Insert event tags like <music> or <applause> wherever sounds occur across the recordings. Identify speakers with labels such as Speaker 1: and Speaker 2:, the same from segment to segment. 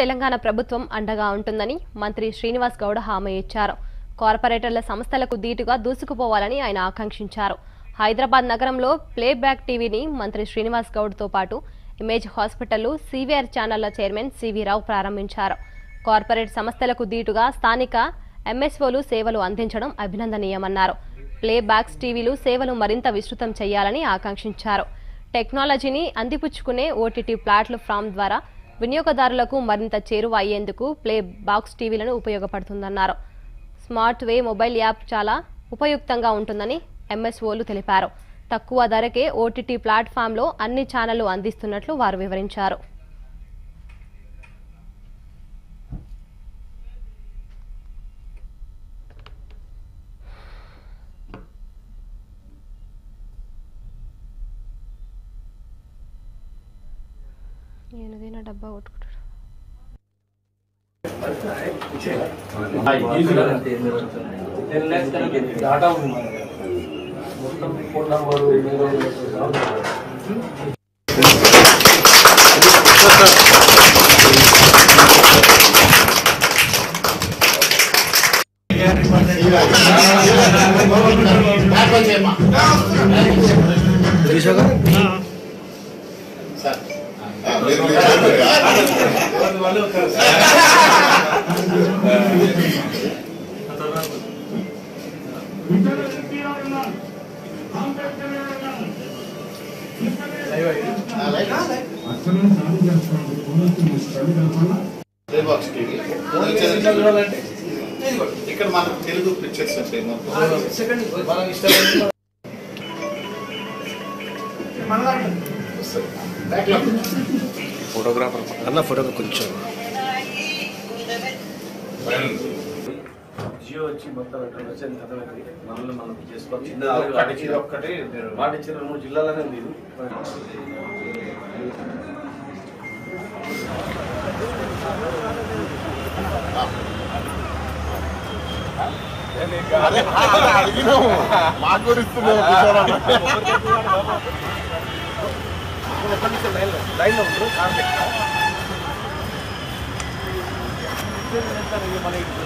Speaker 1: తెలంగాణ ప్రభుత్వం అండగా ఉంటుందని మంత్రి శ్రీనివాస్ గౌడ హామీ ఇచ్చారు. కార్పొరేటర్ల సంస్థలకు దీటుగా దూసుకుపోవాలని ఆయన ఆకాంక్షించారు. హైదరాబాద్ నగరంలో ప్లేబ్యాక్ టీవీని మంత్రి శ్రీనివాస్ గౌడ్తో పాటు ఇమేజ్ హాస్పిటల్ సివిఆర్ ఛానళ్ళ చైర్మన్ సివి రావు ప్రారంభించారు. కార్పొరేట్ సంస్థలకు దీటుగా స్థానిక ఎంఎస్ఓలు సేవలు అందించడం అభినందనీయమన్నారు. ప్లేబ్యాక్స్ టీవీలు సేవలు మరింత విస్తృతం చేయాలని ఆకాంక్షించారు. టెక్నాలజీని అందిపుచ్చుకునే ఓటీటీ ప్లాట్ఫామ్ ద్వారా వినియోగదారులకు మరింత చేరువ అయ్యేందుకు ప్లే బాక్స్ టీవీలను ఉపయోగపడుతుందన్నారు. స్మార్ట్ వే మొబైల్ యాప్ చాలా ఉపయుక్తంగా ఉంటుందని ఎంఎస్ఓలు తెలిపారు. తక్కువ ధరకే ఓటీటీ ప్లాట్ఫామ్లో అన్ని ఛానళ్ళు అందిస్తున్నట్లు వారు వివరించారు. ఏనుగైనా డబ్బా కొట్టుకుంటాడు.
Speaker 2: డాటా మీరు
Speaker 3: ఇక్కడ మన తెలుగు పిక్చర్స్ ఉంటాయి మొత్తం
Speaker 2: మనం ఇష్టమైన
Speaker 4: అన్న ఫోటో కొంచెం.
Speaker 2: జియో వచ్చి మొత్తం వచ్చేది మనల్ని మనం చేసుకోవచ్చు
Speaker 3: ఇది ఒక్కటి, ఇది ఒక్కటి. మీరు
Speaker 2: మాట ఇచ్చిన రెండు మూడు జిల్లాలనే ఉంది.
Speaker 3: మాకు <laughs> గురిస్తున్నావు కిషోర్ అన్న.
Speaker 2: లైన్లో ఉంటారు కార్ పెట్టుకో. మన ఇప్పుడు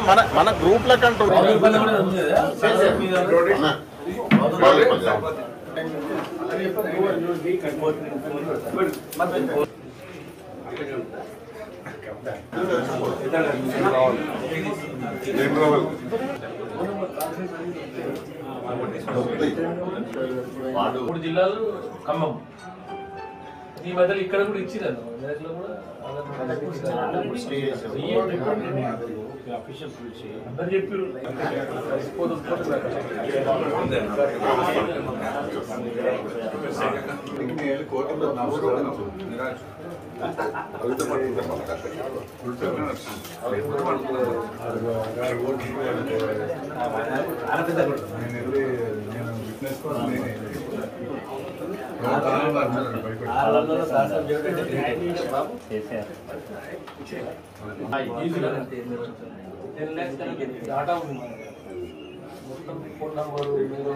Speaker 3: మన మన గ్రూప్ లెక్క అంటున్నాం వాడు
Speaker 2: మూడు జిల్లాలు ఖమ్మం. ఈ మధ్యలో ఇక్కడ కూడా ఇచ్చిరాను మెదక్లో కూడా అందరు చెప్పారు డాటా ఉంది మన దగ్గర. మొత్తం ఫోన్ నంబరు మీరు